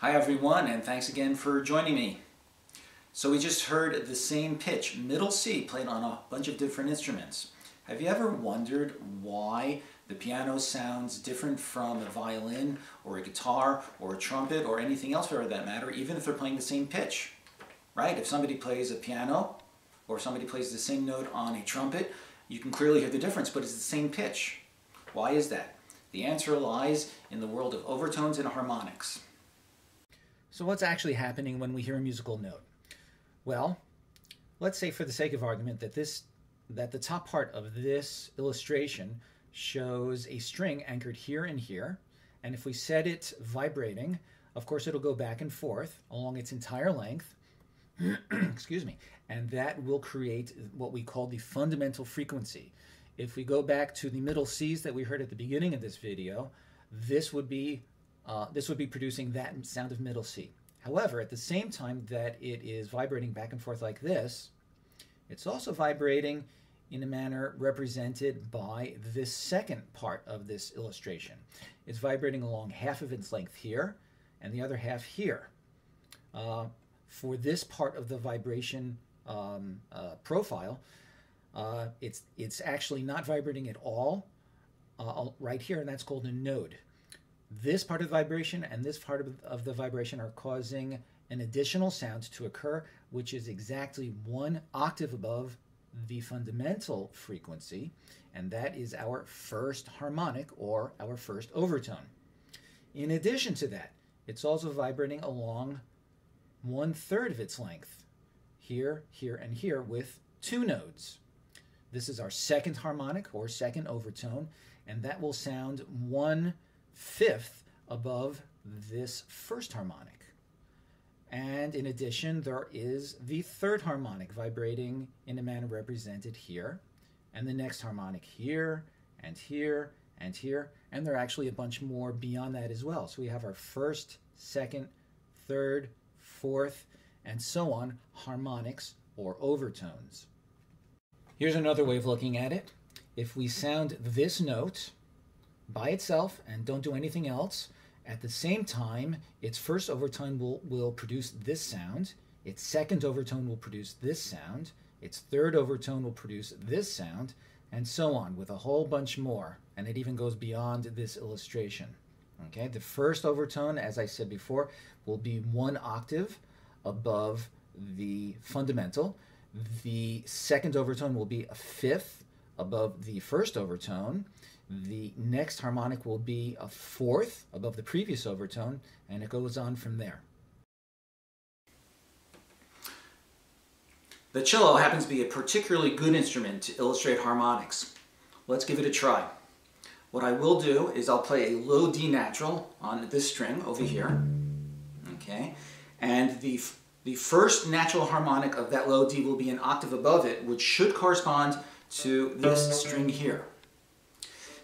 Hi everyone and thanks again for joining me. So we just heard the same pitch, middle C, played on a bunch of different instruments. Have you ever wondered why the piano sounds different from a violin or a guitar or a trumpet or anything else for that matter, even if they're playing the same pitch? Right? If somebody plays a piano or somebody plays the same note on a trumpet, you can clearly hear the difference, but it's the same pitch. Why is that? The answer lies in the world of overtones and harmonics. So what's actually happening when we hear a musical note? Well, let's say for the sake of argument that this that the top part of this illustration shows a string anchored here and here, and if we set it vibrating, of course it'll go back and forth along its entire length, excuse me, and that will create what we call the fundamental frequency. If we go back to the middle C's that we heard at the beginning of this video, this would be uh, this would be producing that sound of middle C. However, at the same time that it is vibrating back and forth like this, it's also vibrating in a manner represented by this second part of this illustration. It's vibrating along half of its length here and the other half here. Uh, for this part of the vibration um, uh, profile, uh, it's, it's actually not vibrating at all uh, right here, and that's called a node. This part of the vibration and this part of, of the vibration are causing an additional sound to occur, which is exactly one octave above the fundamental frequency, and that is our first harmonic or our first overtone. In addition to that, it's also vibrating along one third of its length, here, here, and here, with two nodes. This is our second harmonic or second overtone, and that will sound one fifth above this first harmonic. And in addition, there is the third harmonic vibrating in a manner represented here, and the next harmonic here, and here, and here, and there are actually a bunch more beyond that as well. So we have our first, second, third, fourth, and so on harmonics or overtones. Here's another way of looking at it. If we sound this note by itself and don't do anything else, at the same time, its first overtone will, will produce this sound, its second overtone will produce this sound, its third overtone will produce this sound, and so on with a whole bunch more. And it even goes beyond this illustration. Okay, the first overtone, as I said before, will be one octave above the fundamental. The second overtone will be a fifth above the first overtone. The next harmonic will be a fourth above the previous overtone, and it goes on from there. The cello happens to be a particularly good instrument to illustrate harmonics. Let's give it a try. What I will do is I'll play a low D natural on this string over here, okay, and the, the first natural harmonic of that low D will be an octave above it, which should correspond to this string here.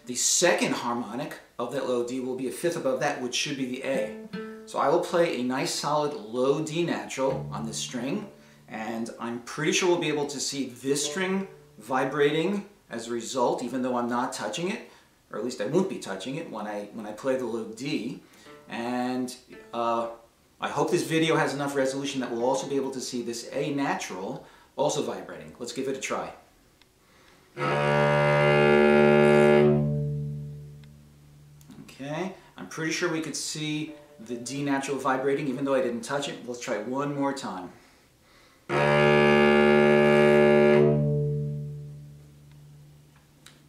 The second harmonic of that low D will be a fifth above that, which should be the A. So I will play a nice solid low D natural on this string, and I'm pretty sure we'll be able to see this string vibrating as a result, even though I'm not touching it, or at least I won't be touching it when I, when I play the low D. And uh, I hope this video has enough resolution that we'll also be able to see this A natural also vibrating. Let's give it a try. Pretty sure we could see the D natural vibrating even though I didn't touch it. Let's try one more time.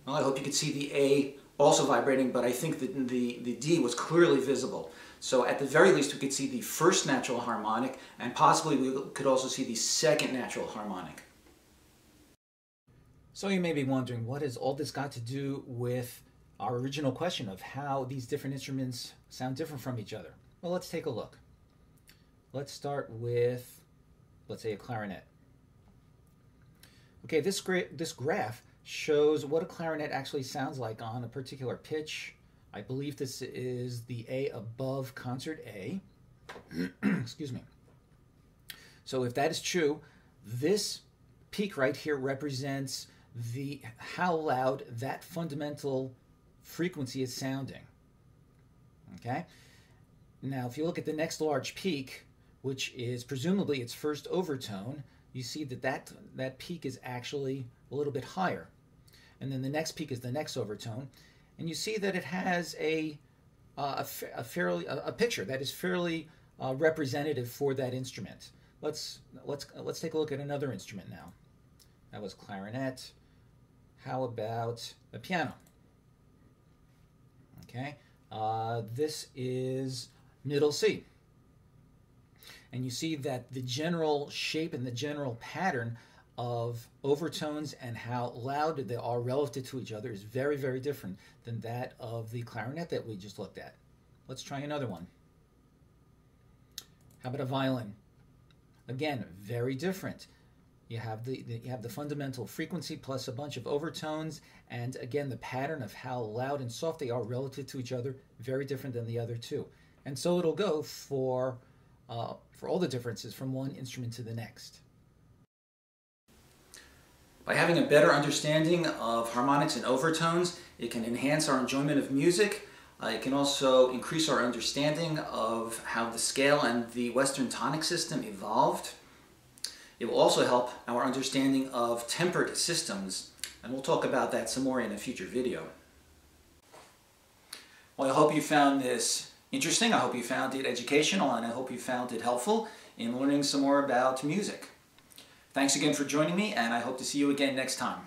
Well, I hope you could see the A also vibrating, but I think that the, the D was clearly visible. So at the very least, we could see the first natural harmonic, and possibly we could also see the second natural harmonic. So you may be wondering, what has all this got to do with our original question of how these different instruments sound different from each other. Well, let's take a look. Let's start with, let's say, a clarinet. Okay, this, gra this graph shows what a clarinet actually sounds like on a particular pitch. I believe this is the A above concert A. Excuse me. So if that is true, this peak right here represents the how loud that fundamental frequency is sounding. Okay? Now, if you look at the next large peak, which is presumably its first overtone, you see that that, that peak is actually a little bit higher. And then the next peak is the next overtone. And you see that it has a, uh, a, a, fairly, a, a, picture that is fairly uh, representative for that instrument. Let's, let's, let's take a look at another instrument now. That was clarinet. How about the piano? Okay, uh, this is middle C. And you see that the general shape and the general pattern of overtones and how loud they are relative to each other is very, very different than that of the clarinet that we just looked at. Let's try another one. How about a violin? Again, very different. You have the, the, you have the fundamental frequency plus a bunch of overtones, and again the pattern of how loud and soft they are relative to each other, very different than the other two. And so it'll go for uh, for all the differences from one instrument to the next. By having a better understanding of harmonics and overtones, it can enhance our enjoyment of music. Uh, it can also increase our understanding of how the scale and the Western tonic system evolved. It will also help our understanding of tempered systems, and we'll talk about that some more in a future video. Well, I hope you found this interesting. I hope you found it educational, and I hope you found it helpful in learning some more about music. Thanks again for joining me, and I hope to see you again next time.